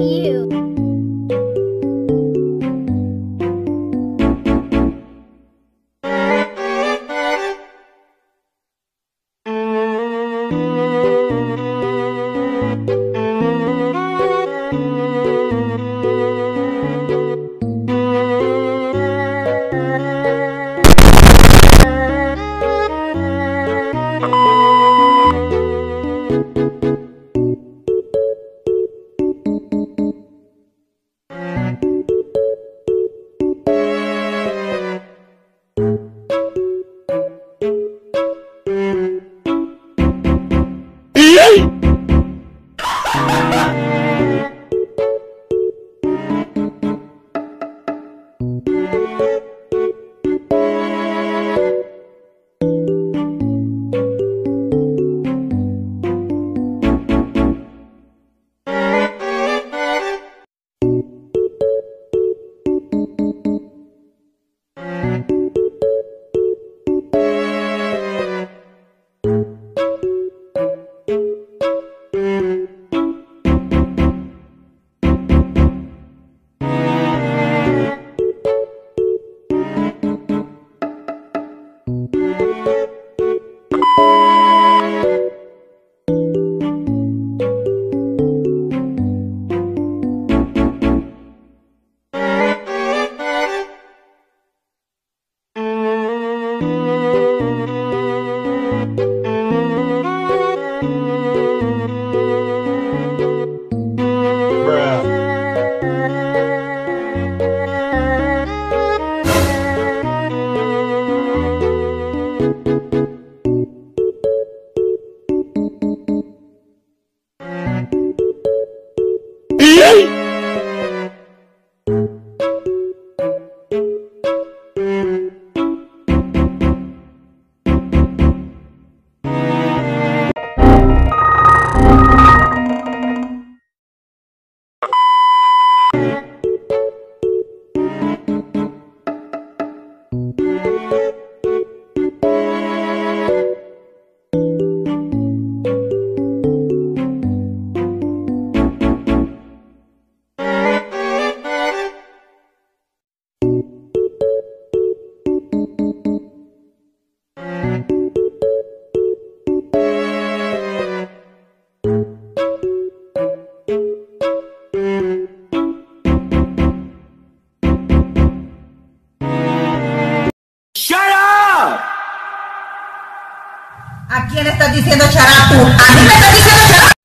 you. you. Música ¿A quién estás diciendo charapu? ¿A mí me estás diciendo charapu?